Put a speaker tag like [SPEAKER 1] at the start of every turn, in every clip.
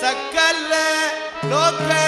[SPEAKER 1] sacarle lo que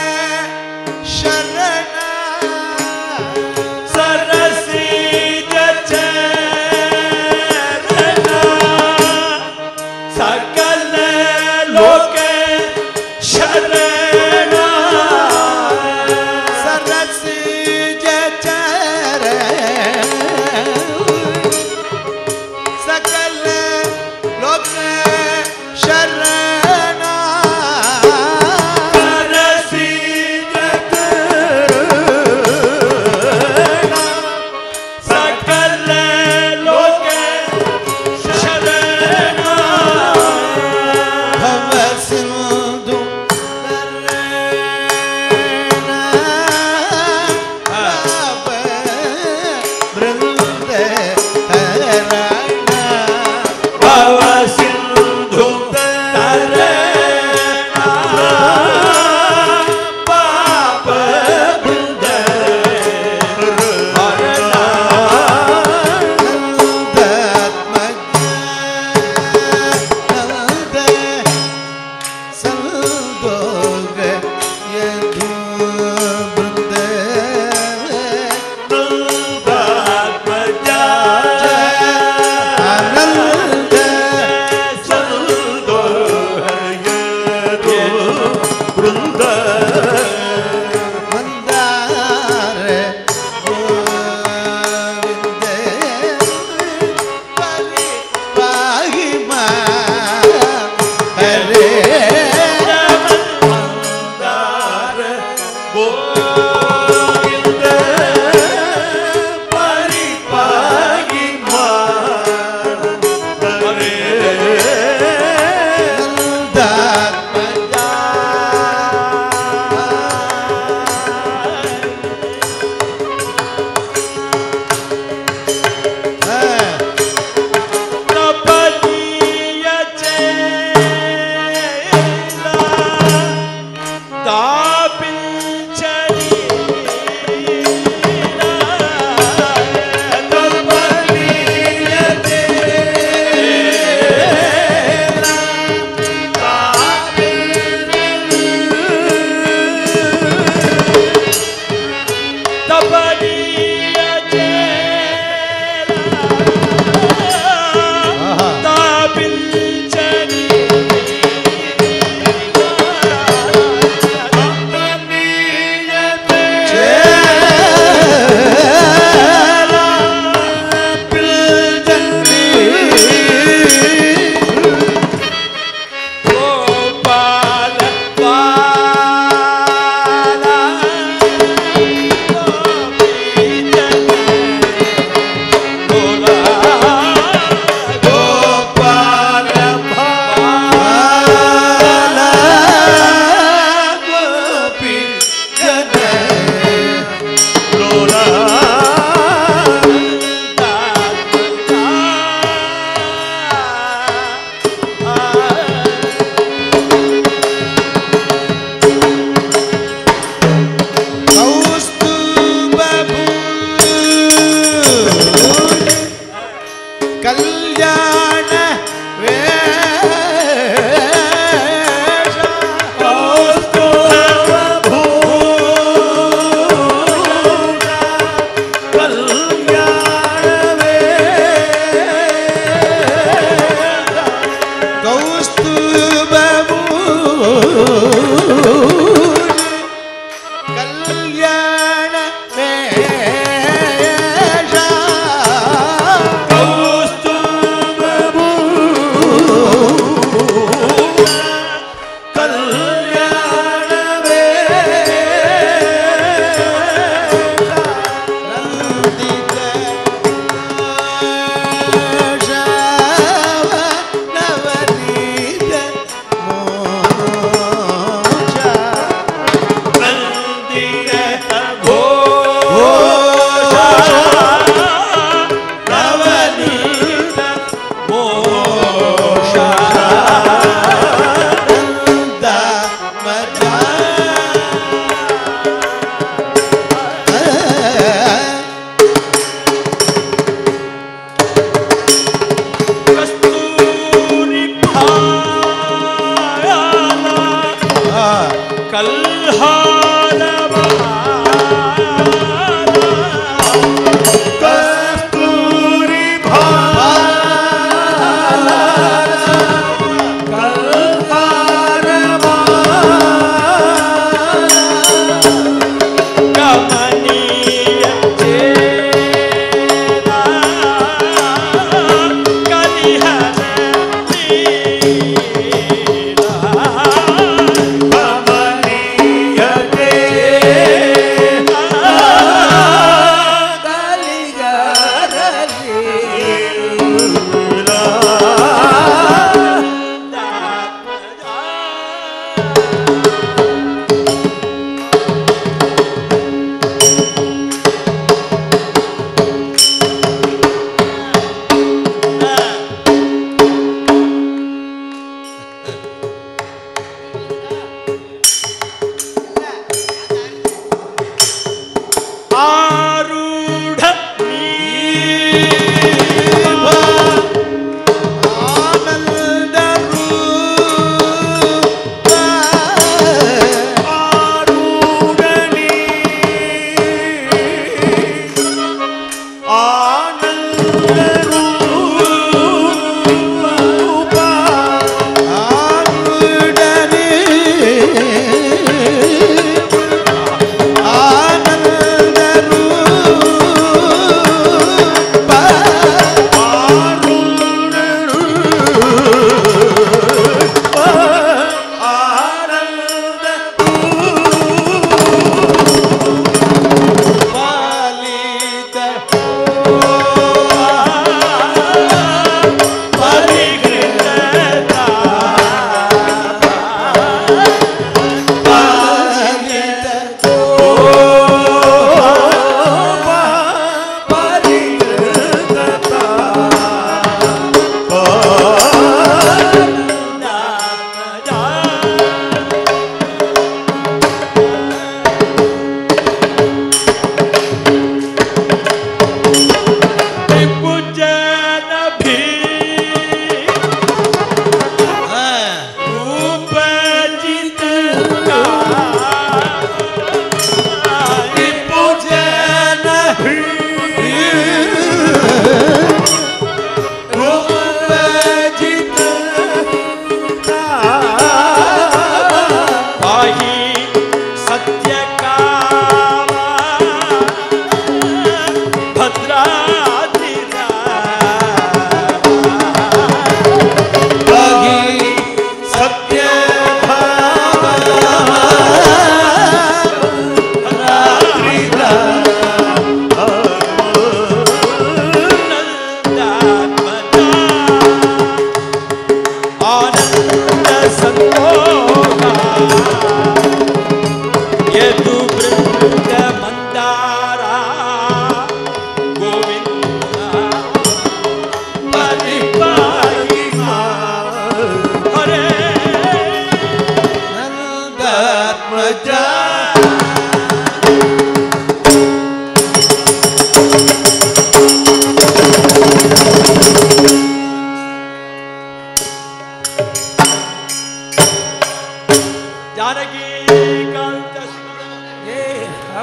[SPEAKER 2] कल्हा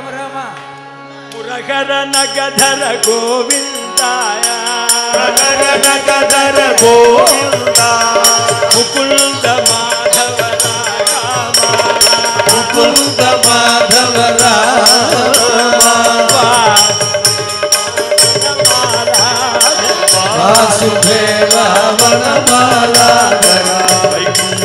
[SPEAKER 3] Ram Ram
[SPEAKER 2] मुरघर नगधर गोविंदाय। मुरघर
[SPEAKER 4] नगधर Govinda.
[SPEAKER 2] Mukund Madhav
[SPEAKER 1] Mukund Madhav Vasudeva वनमाला
[SPEAKER 2] वैकुंठ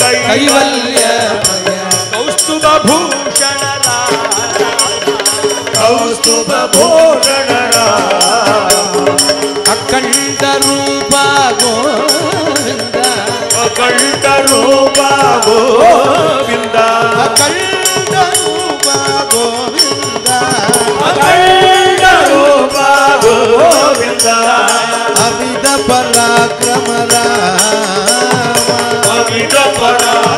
[SPEAKER 4] కైవల్య
[SPEAKER 2] కౌస్తుభ భూషణ
[SPEAKER 4] కౌస్తుభ భూషణ
[SPEAKER 1] అఖండ రూప గోవింద.
[SPEAKER 4] అఖండ రూప గోవింద.
[SPEAKER 1] అఖండ రూప గోవింద.
[SPEAKER 2] అఖండ రూప
[SPEAKER 4] గోవింద.
[SPEAKER 1] అవిద పరాక్రమ రామ
[SPEAKER 2] అవిద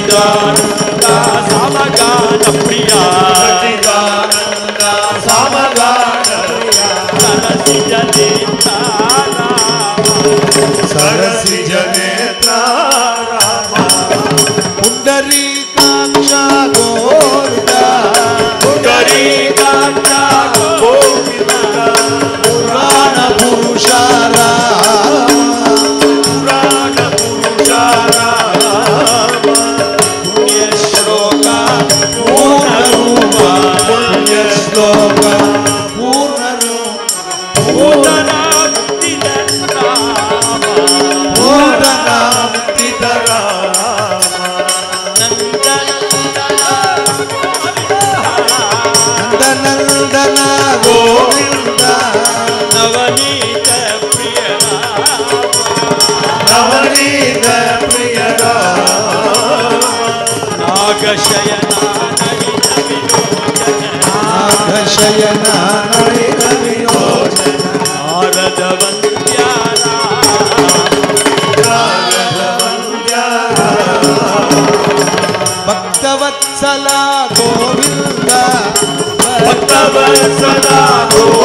[SPEAKER 2] ಸಚ್ಚಿದಾನಂದ ಸಮಗಾನ ಪ್ರಿಯ
[SPEAKER 4] ಸಚ್ಚಿದಾನಂದ ಸಮಗಾನ ಪ್ರಿಯ
[SPEAKER 2] ಸನಸಿಜ ದೇವ
[SPEAKER 4] सदा हो